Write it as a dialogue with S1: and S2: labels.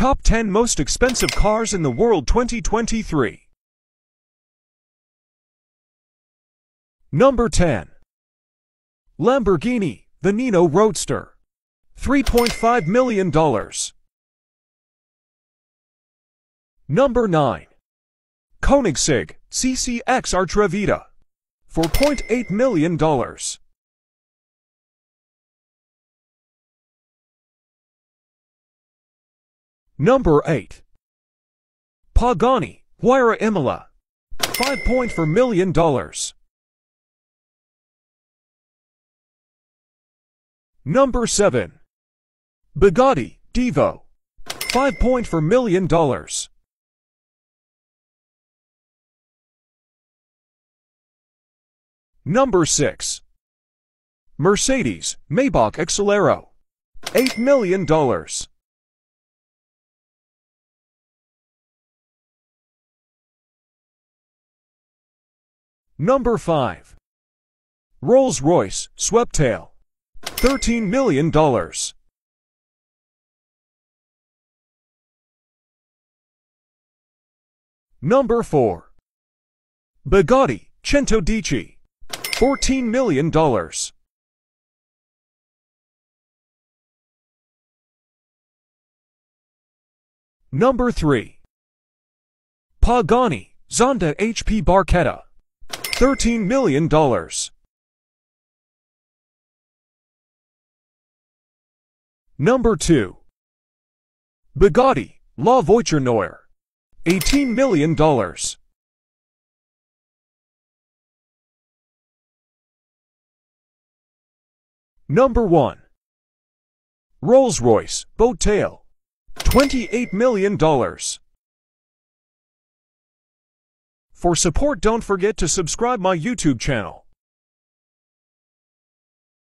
S1: Top 10 Most Expensive Cars in the World 2023. Number 10. Lamborghini, Veneno Roadster. $3.5 million. Number 9. Koenigsegg CCXR Trevita. $4.8 million. Number 8. Pagani Huayra Imola. 5.4 million dollars. Number 7. Bugatti Divo. 5.4 million dollars. Number 6. Mercedes Maybach Exelero. $8 million. Number 5. Rolls-Royce Sweptail. $13 million. Number 4. Bugatti Centodieci. $14 million. Number 3. Pagani Zonda HP Barchetta. $13 million. Number 2. Bugatti La Voiture $18 million. Number 1. Rolls-Royce Boat Tail. $28 million. For support don't forget to subscribe my YouTube channel.